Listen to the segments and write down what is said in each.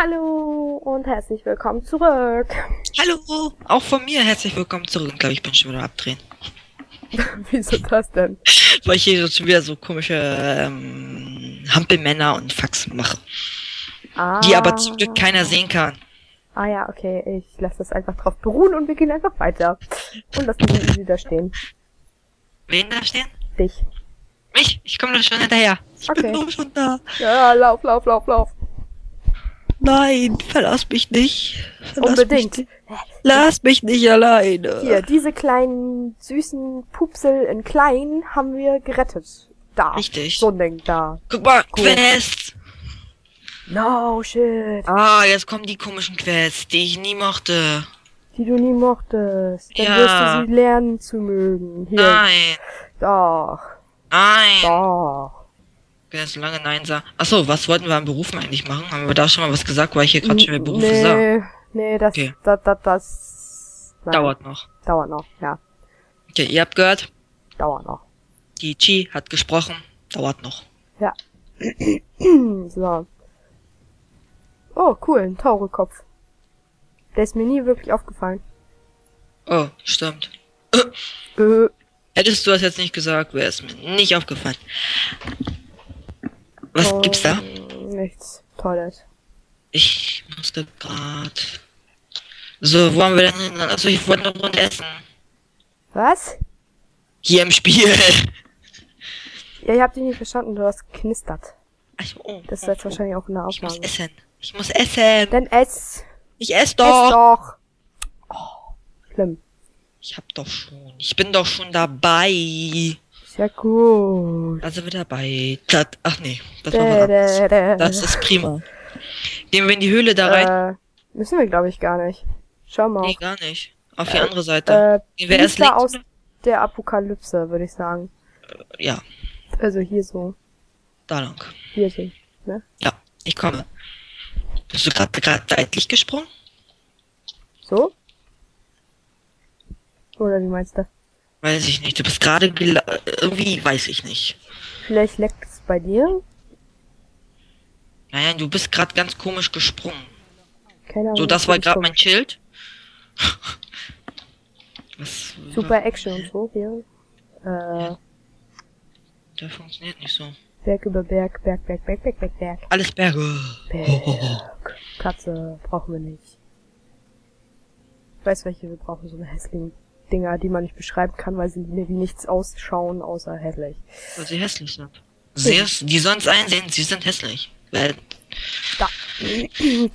Hallo und herzlich willkommen zurück. Hallo, auch von mir herzlich willkommen zurück. Ich glaube, ich bin schon wieder abdrehen. Wieso das denn? Weil ich hier schon wieder so komische ähm, Hampelmänner und Faxen mache. Ah, Die aber zum Glück keiner sehen kann. Ah ja, okay, ich lasse das einfach drauf beruhen und wir gehen einfach weiter. Und lassen easy da stehen. Wen da stehen? Dich. Mich? Ich komme doch schon hinterher. Ich Okay. bin doch schon da. Ja, lauf, lauf, lauf, lauf. Nein, verlass mich nicht. Verlass Unbedingt. Mich nicht. Lass mich nicht alleine. Hier, diese kleinen, süßen Pupsel in klein haben wir gerettet. Da. Richtig. So ein Ding da. Guck mal, Cool. Quest. No shit. Ah, jetzt kommen die komischen Quests, die ich nie mochte. Die du nie mochtest. Dann Ja. wirst du sie lernen zu mögen. Hier. Nein, Doch. nein. Doch. Bin jetzt so lange Nein sagen. Achso, was wollten wir an Berufen eigentlich machen? Haben wir da schon mal was gesagt, weil ich hier gerade schon wieder Berufe nee, sah? Nee, das, Okay. das, das, das nein, Dauert noch. Dauert noch, ja. Okay, ihr habt gehört, Dauert noch. die Chi hat gesprochen. Dauert noch. Ja. so. Oh, cool, ein Taurokopf. Der ist mir nie wirklich aufgefallen. Oh, stimmt. Äh, Hättest du das jetzt nicht gesagt, wäre es mir nicht aufgefallen. Was oh, gibt's da? Nichts Tolles. Ich musste grad. So, wo haben wir denn hin? Also ich wollte noch rund essen. Was? Hier im Spiel. Ja, ich hab dich nicht verstanden, du hast geknistert. Also, oh, Das ist oh, jetzt oh. wahrscheinlich auch in der Ich muss Aufnahme. essen. Ich muss essen. Dann ess. Ich ess Ess doch. doch. Oh, schlimm. Ich hab doch schon. Ich bin doch schon dabei. Sehr gut. Wir dabei. Das, ach nee, das war mal. Das ist prima. Gehen wir in die Höhle da rein? Äh, müssen wir, glaube ich, gar nicht. Schau mal. Nee, gar nicht. Auf die andere Seite. Äh, Gehen wir erst links. aus der Apokalypse, würde ich sagen. Ja, Also hier so. da lang. Hier so. Ne? Ja, ich komme. Bist du gerade gerade seitlich gesprungen? So? Oder wie meinst du? Weiß ich nicht. Du bist gerade irgendwie, weiß ich nicht. Vielleicht leckt es bei dir? Naja, du bist gerade ganz komisch gesprungen. Keine Ahnung. So, das war gerade mein Schild. Was? Super Action und so, hier. Äh, Der funktioniert nicht so. Berg über Berg, Berg, Berg, Berg, Berg, Berg, Berg. Alles Berge. Berg. Katze brauchen wir nicht. Ich weiß welche wir brauchen, so eine hässlichen Dinger, die man nicht beschreiben kann, weil sie wie nichts ausschauen, außer hässlich. Weil sie hässlich sind. Sie ist, die sonst einsehen, sie sind hässlich. Weil, Da.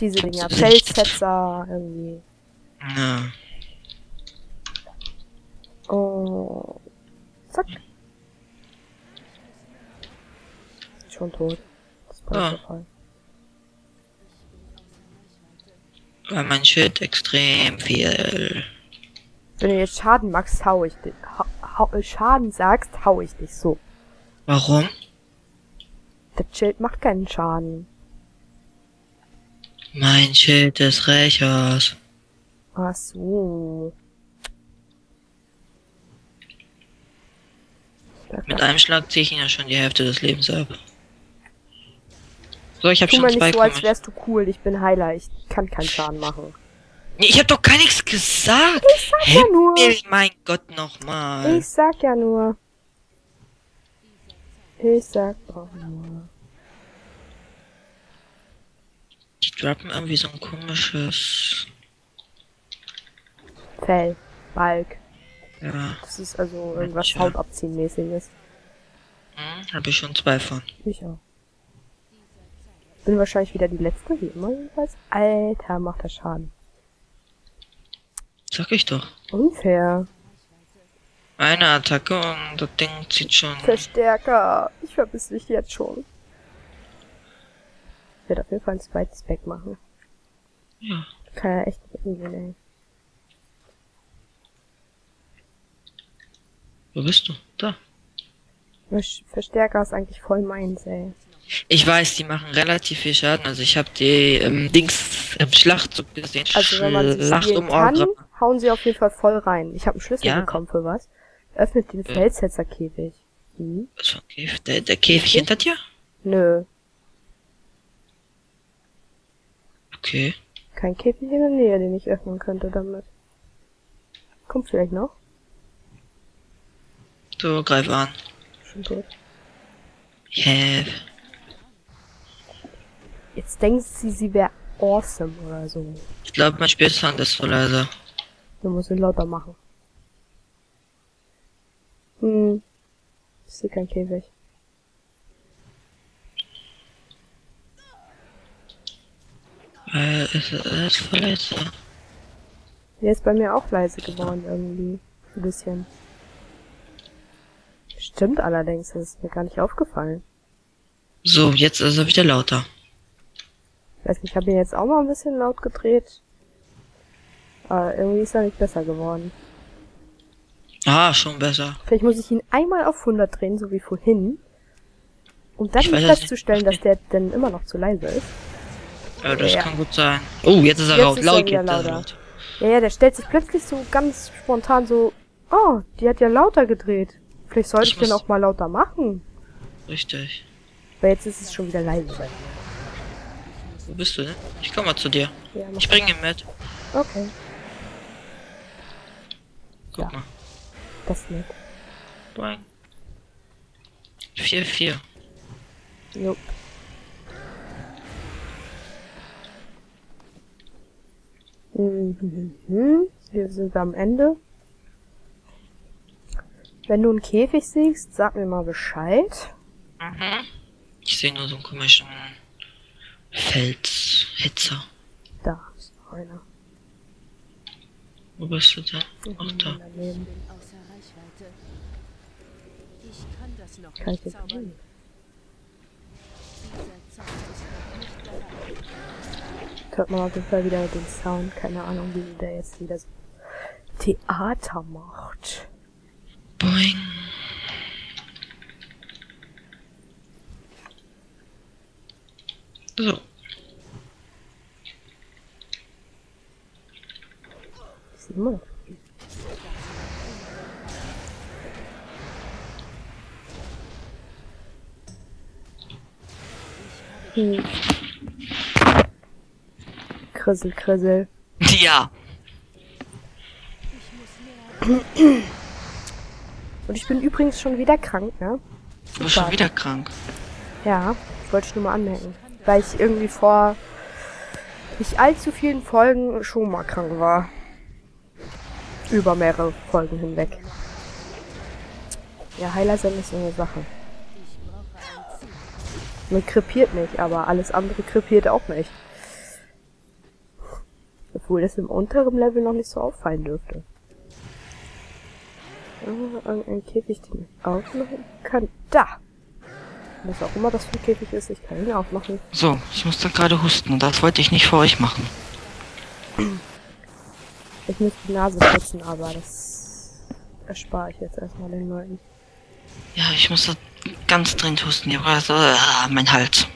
Diese Dinger. Nicht. Felssetzer, irgendwie. na, Oh. Zack. Schon tot. Das ist Ah. voll. weil mein Schild extrem viel. Wenn du jetzt Schaden magst, hau ich dich. Ha hau Schaden sagst, hau ich dich so. Warum? Das Schild macht keinen Schaden. Mein Schild des Rächers. Ach so. Mit einem Schlag ziehe ich ihn ja schon die Hälfte des Lebens ab. So, ich hab Tu schon mal zwei nicht so, als wärst du cool. Ich bin Heiler. Ich kann keinen Schaden machen. Nee, ich hab doch gar nichts gesagt. Ich sag ja Hilf nur. mein Gott, nochmal. Ich sag ja nur. Ich sag doch nur. Die droppen irgendwie so ein komisches. Fell. Balk. Ja, Das ist also irgendwas. Hautabziehen-mäßiges. hm, hab ich schon zwei von. Ich auch. Bin wahrscheinlich wieder die letzte, wie immer jedenfalls. Alter, macht das Schaden. Sag ich doch. Unfair. Eine Attacke und das Ding zieht schon. Verstärker. Ich vermisse dich jetzt schon. Ich werde auf jeden Fall ein zweites Back machen. Ja. Kann ja echt nicht umgehen, ey. Wo bist du? Da. Verstärker ist eigentlich voll meins, ey. Ich weiß, die machen relativ viel Schaden. Also ich habe die ähm, Dings im Schlachtzug gesehen. Also wenn man sie Schlacht um kann. Hauen sie auf jeden Fall voll rein. Ich habe einen Schlüssel Ja. bekommen für was. Öffnet den Ja. Felssetzerkäfig. Hm? Was für ein Käfig? Der, der Käfig hinter dir? Nö. Okay. Kein Käfig in der Nähe, den ich öffnen könnte damit. Kommt vielleicht noch. So, greif an. Schon tot. Yeah. Jetzt denkt sie, sie wäre awesome oder so. Ich glaube, mein Spielsound ist so leise. Du musst ihn lauter machen. Hm. Ich sehe kein Käfig. Äh, ist, ist voll leise. Der ist bei mir auch leise geworden irgendwie. Ein bisschen. Stimmt allerdings, das ist mir gar nicht aufgefallen. So, jetzt ist er wieder lauter. Ich weiß nicht, ich habe ihn jetzt auch mal ein bisschen laut gedreht. Aber irgendwie ist er nicht besser geworden. Ah, schon besser. Vielleicht muss ich ihn einmal auf 100 drehen, so wie vorhin. Um dann weiß festzustellen, dass der denn immer noch zu leise ist. Ja, das Ja. kann gut sein. Oh, jetzt ist er Jetzt laut. ist laut er lauter. laut. Ja, ja, der stellt sich plötzlich so ganz spontan so, oh, die hat ja lauter gedreht. Vielleicht sollte ich, Ich den auch mal lauter machen. Richtig. Weil jetzt ist es schon wieder leise bei mir. Wo bist du denn? Ich komm mal zu dir. Ja, Ich bring ihn mit. Okay, Guck Ja. mal. das ist nett. Boing. 4, 4. Jo. Mhm. Wir sind am Ende. Wenn du einen Käfig siehst, sag mir mal Bescheid. Mhm. Ich sehe nur so einen komischen Felshitzer. Da ist noch einer. Wo bist du da? Ach da. daneben. bin außer Reichweite. Ich kann das noch Kann ich nicht zaubern. hört man auf jeden Fall wieder den Sound. Keine Ahnung, wie der jetzt wieder so Theater macht. Boing. So. Ich sehe immer. Hm. Krissel, Krissel. Ja. Und ich bin übrigens schon wieder krank, ne? Du bist schon wieder krank. Ja, wollte ich nur mal anmerken. Weil ich irgendwie vor nicht allzu vielen Folgen schon mal krank war. Über mehrere Folgen hinweg. Ja, Heiler sind nicht so eine Sache. Man krepiert nicht, aber alles andere krepiert auch nicht. Obwohl das im unteren Level noch nicht so auffallen dürfte. Ah, Irgendein Käfig, den ich aufmachen kann. Da! Was auch immer das für ein Käfig ist, ich kann ihn aufmachen. So, ich musste gerade husten das wollte ich nicht für euch machen. Ich muss die Nase putzen, aber das erspare ich jetzt erstmal den Leuten. Ja, ich musste ganz dringend husten. Ich gerade so, ah, mein Hals.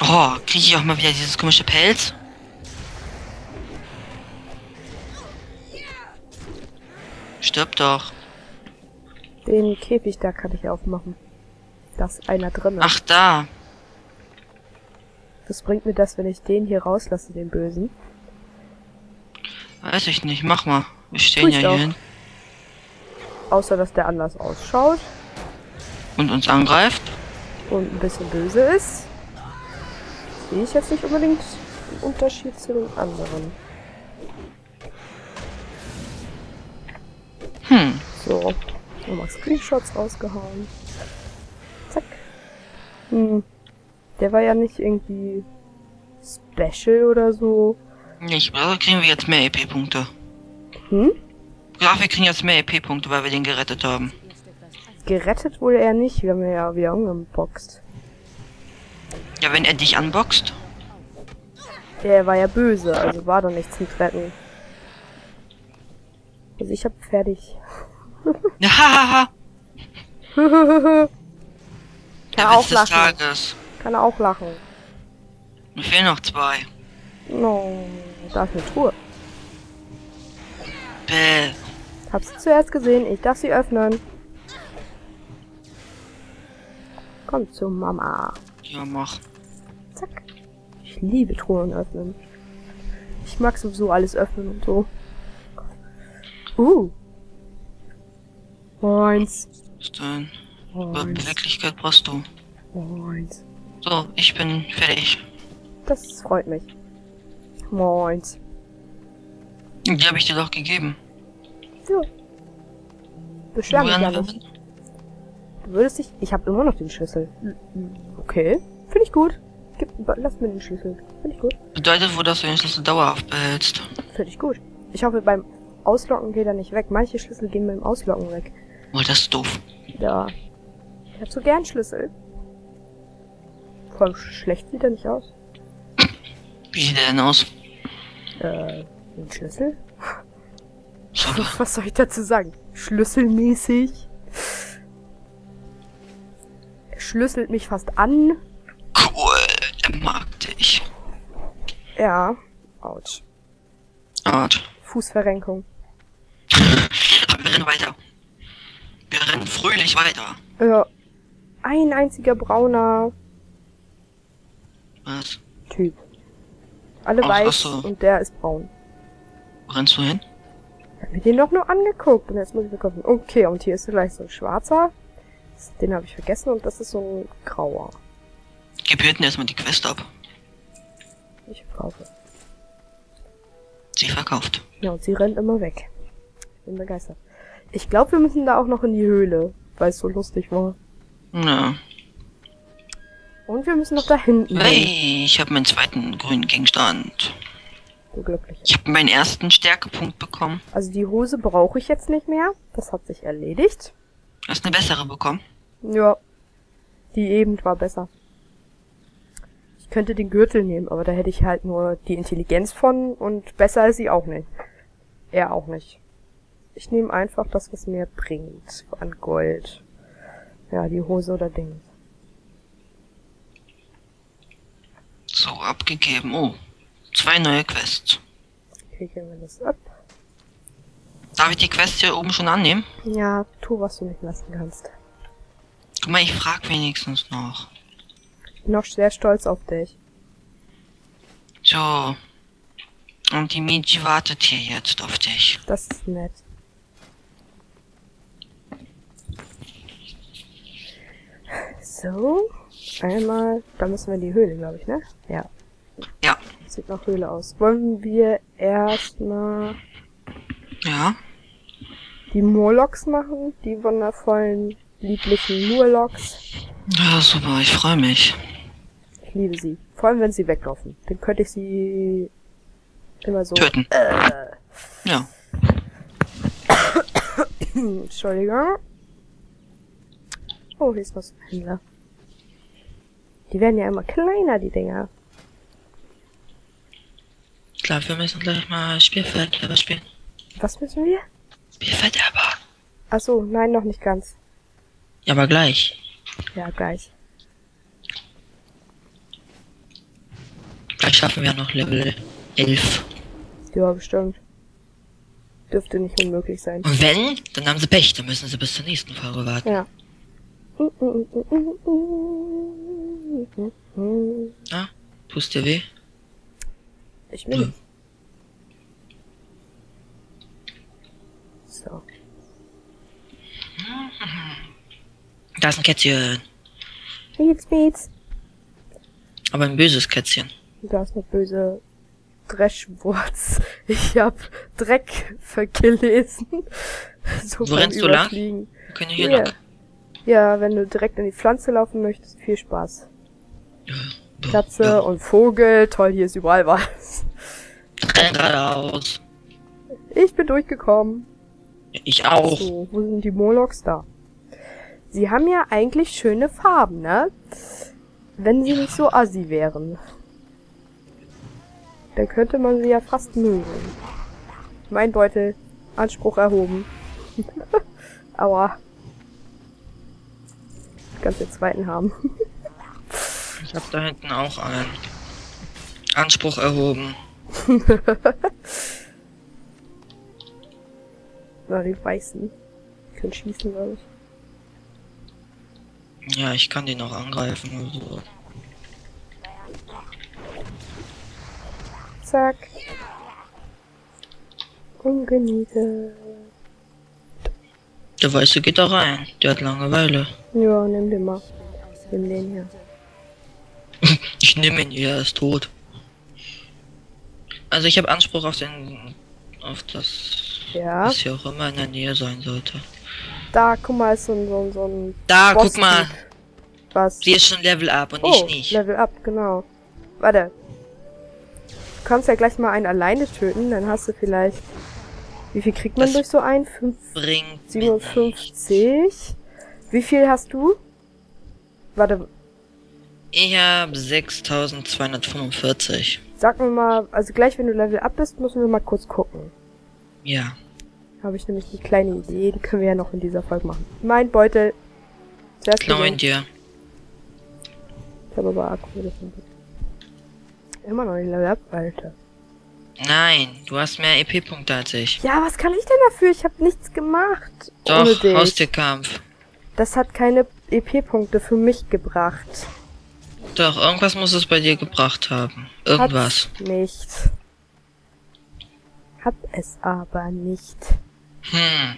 Oh, kriege ich auch mal wieder dieses komische Pelz? Stirb doch. Den Käfig da kann ich aufmachen. Da ist einer drin. Ach da. Was bringt mir das, wenn ich den hier rauslasse, den Bösen? Weiß ich nicht. Mach mal. Wir stehen ja hier hin. Außer, dass der anders ausschaut Und uns angreift. und ein bisschen böse ist. Sehe ich jetzt nicht unbedingt einen Unterschied zu den anderen. Hm. So, nochmal Screenshots rausgehauen. Zack. Hm. Der war ja nicht irgendwie special oder so. Nicht, also kriegen wir jetzt mehr EP-Punkte. Hm? Ja, wir kriegen jetzt mehr EP-Punkte, weil wir den gerettet haben. Gerettet wurde er nicht, wir haben ihn ja wieder umgeboxt. Ja, wenn er dich unboxt. Der war ja böse, also war doch nichts mit Retten. Also ich hab fertig. Hahaha. Kann Witz auch lachen. Kann er auch lachen. Mir fehlen noch zwei. No, da ist eine Truhe. Bäh. Hab sie zuerst gesehen, ich darf sie öffnen. Komm zu Mama. Ja, mach. Zack. Ich liebe Truhen öffnen. Ich mag sowieso alles öffnen und so. Uh. Moins. Was denn? Moins. Beweglichkeit brauchst du. Moins. So, ich bin fertig. Das freut mich. Moins. Die habe ich dir doch gegeben. Ja. Beschwer mich ja nicht. Du würdest dich... Ich habe immer noch den Schlüssel. Okay. Finde ich gut. Gib, lass mir den Schlüssel. Finde ich gut. Bedeutet wohl, dass du den Schlüssel dauerhaft behältst. Finde ich gut. Ich hoffe, beim Auslocken geht er nicht weg. Manche Schlüssel gehen beim Auslocken weg. Oh, das ist doof. Ja. Ich hab so gern Schlüssel. Vor allem schlecht sieht er nicht aus. Wie sieht der denn aus? Äh, ein Schlüssel? So, Was soll ich dazu sagen? Schlüsselmäßig. Er schlüsselt mich fast an. cool. Er mag dich. Ja. Autsch. Art. Fußverrenkung. Aber wir rennen weiter. Wir rennen fröhlich weiter. Ja. Ein einziger brauner Was? Typ. Alle Ach, weiß ach so. und der ist braun. Rennst du hin? Ich hab mir den doch nur angeguckt und jetzt muss ich gucken. Okay, und hier ist gleich so ein schwarzer. Den habe ich vergessen und das ist so ein grauer. Gib hier hinten erstmal die Quest ab. Ich kaufe. Sie verkauft. Ja, und sie rennt immer weg. Ich bin begeistert. Ich glaube, wir müssen da auch noch in die Höhle, weil es so lustig war. Ja. Und wir müssen noch da hinten hin. Hey, ich habe meinen zweiten grünen Gegenstand. Du glücklich. Ich habe meinen ersten Stärkepunkt bekommen. Also die Hose brauche ich jetzt nicht mehr. Das hat sich erledigt. Hast eine bessere bekommen. Ja. Die eben war besser. Ich könnte den Gürtel nehmen, aber da hätte ich halt nur die Intelligenz von und besser ist sie auch nicht. Er auch nicht. Ich nehme einfach das, was mir bringt. An Gold. Ja, die Hose oder Ding. So, abgegeben. Oh, zwei neue Quests. Kriegen wir das ab. Darf ich die Quest hier oben schon annehmen? Ja, tu, was du nicht lassen kannst. Guck mal, ich frag wenigstens noch. Ich bin auch sehr stolz auf dich. So. Und die Miji wartet hier jetzt auf dich. Das ist nett. So, einmal, da müssen wir in die Höhle, glaube ich, ne? Ja. Ja. Sieht nach Höhle aus. Wollen wir erstmal Ja. die Murlocs machen? Die wundervollen, lieblichen Murlocs. Ja, super, ich freue mich. Ich liebe sie. Vor allem, wenn sie weglaufen. Dann könnte ich sie immer so... Töten. Ja. Entschuldigung. Oh, hier ist noch so ein Händler. Die werden ja immer kleiner, die Dinger. Ich glaube, wir müssen gleich mal Spielfeld selber spielen. Was müssen wir? Spielfeld selber. Ach so, nein, noch nicht ganz. Ja, aber gleich. Ja, gleich. Gleich schaffen wir noch Level 11. Ja, bestimmt. Dürfte nicht unmöglich sein. Und wenn, dann haben sie Pech, dann müssen sie bis zur nächsten Folge warten. Ja. Ja? Tust dir weh? Ich will nicht. So. Da ist ein Kätzchen. Beats, Beats. Aber ein böses Kätzchen. Da ist eine böse Dreschwurz. Ich hab Dreck vergelesen. So Wo rennst du lang? Wir können hier Hier. lang. Ja, wenn du direkt in die Pflanze laufen möchtest, viel Spaß. Ja. Katze Ja. und Vogel, toll, hier ist überall was. Geradeaus. Ich bin durchgekommen. Ich auch. So, wo sind die Molochs da? Sie haben ja eigentlich schöne Farben, ne? Wenn sie nicht so assi wären. Dann könnte man sie ja fast mögen. Mein Beutel. Anspruch erhoben. Aua. Ich kann den zweiten haben. Ich hab da hinten auch einen. Anspruch erhoben. Na, die weißen. Die können schießen, glaube ich. Ja, ich kann den noch angreifen oder so. zack. Und genieße. Der Weiße geht da rein. Der hat Langeweile. Ja, nimm den mal. Nimm den hier. Ich nehme ihn, er ist tot. Also ich habe Anspruch auf den... auf das... Ja. Was hier auch immer in der Nähe sein sollte. Da, guck mal, ist so ein, so ein, so ein Da, guck Boss-Typ. mal. Was? Sie ist schon Level up und oh, ich nicht. Level up, genau. Warte. Du kannst ja gleich mal einen alleine töten, dann hast du vielleicht... Wie viel kriegt man Das durch so einen? 5, Bringt mir nichts. 57? Wie viel hast du? Warte, Ich habe 6245. sag mir mal, also gleich wenn du Level up bist, müssen wir mal kurz gucken. Ja. Habe ich nämlich eine kleine Idee, die können wir ja noch in dieser Folge machen. Mein Beutel. Zuerst Klau ihn gesehen. dir. Ich habe aber Akku. gut. Immer noch nicht Level up, Alter. Nein, du hast mehr EP-Punkte als ich. Ja, was kann ich denn dafür? Ich habe nichts gemacht. Doch. Haustierkampf. Das hat keine EP-Punkte für mich gebracht. Doch, irgendwas muss es bei dir gebracht haben. Irgendwas. Hat's nicht. Hat es aber nicht. Hm.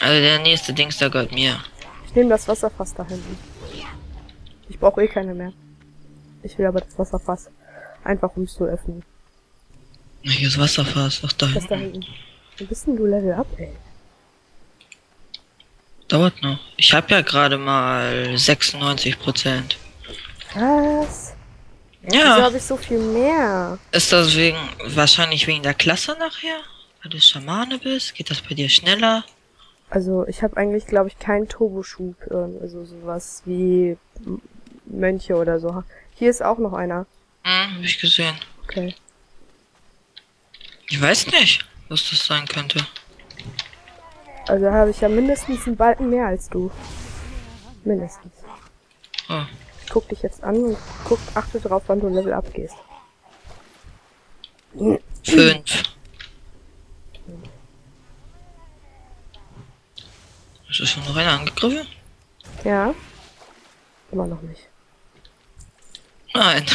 Also der nächste Dings, der gehört mir. Ich nehme das Wasserfass da hinten. Ich brauche eh keine mehr. Ich will aber das Wasserfass. Einfach um es zu öffnen. Hier ist Wasserfass. Ach, da da hinten. hinten. Wo bist denn du Level up, ey? Dauert noch. Ich habe ja gerade mal 96 Prozent. Was? Wieso Ja. habe ich so viel mehr? Ist das wegen, wahrscheinlich wegen der Klasse nachher? Weil du Schamane bist? Geht das bei dir schneller? Also ich habe eigentlich, glaube ich, keinen Turboschub. ähm, Also sowas wie Mönche oder so. Hier ist auch noch einer. Hm, hab ich gesehen. Okay. Ich weiß nicht, was das sein könnte. Also habe ich ja mindestens einen Balken mehr als du. Mindestens. Oh. Ich guck dich jetzt an und guck, achte drauf, wann du Level up gehst. Fünf. Ist das schon noch einer angegriffen? Ja? Immer noch nicht. Nein.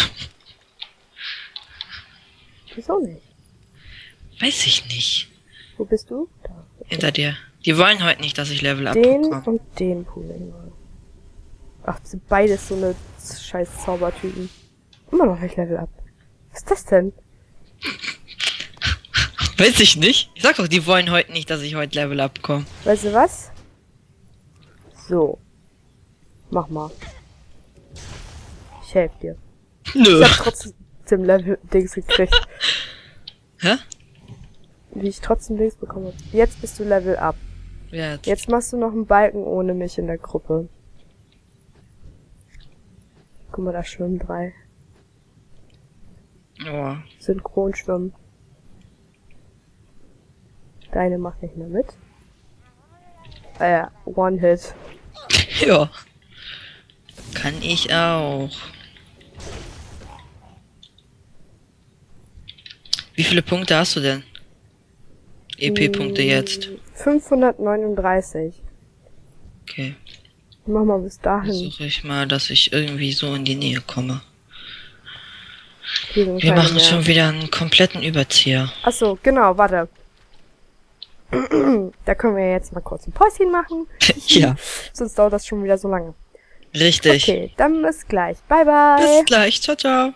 Wieso nicht? Weiß ich nicht. Wo bist du? Da. Hinter dir. Die wollen heute nicht, dass ich Level up Den bekomme. und den wir. Ach, sind beides so eine scheiß Zaubertypen. Immer noch nicht Level up. Was ist das denn? Weiß ich nicht. Ich sag doch, die wollen heute nicht, dass ich heute Level up bekomme. Weißt du was? So. Mach mal. Ich helf dir. Nö. Ich hab trotzdem Level-Dings gekriegt. Hä? Wie ich trotzdem Dings bekommen hab. Jetzt bist du Level up. Jetzt. Jetzt machst du noch einen Balken ohne mich in der Gruppe. Guck mal, da schwimmen drei. Oh. Synchron schwimmen. Deine macht nicht mehr mit. Äh, One Hit. Ja. Kann ich auch. Wie viele Punkte hast du denn? EP-Punkte jetzt. 539. Okay. Mach mal bis dahin. Versuche ich mal, dass ich irgendwie so in die Nähe komme. Wir machen schon wieder einen kompletten Überzieher. Achso, genau, warte. da können wir jetzt mal kurz ein Päuschen machen. ja, Sonst dauert das schon wieder so lange. richtig. Okay, dann bis gleich. Bye, bye. Bis gleich. Ciao, ciao.